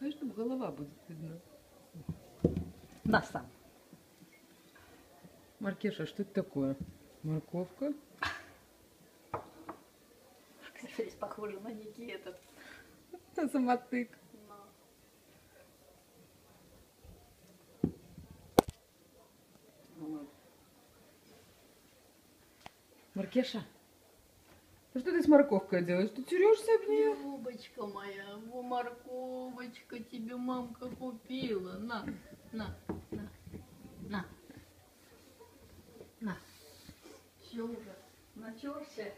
А чтобы голова будет видна. На сам. Маркеша, что это такое? Морковка? Здесь похоже на некий этот. Это самотык. Маркеша, ну что ты с морковкой делаешь? Ты терешься об нее? Любочка моя, во морковочка тебе мамка купила. На, на, на, на. На. Все уже. Натерся.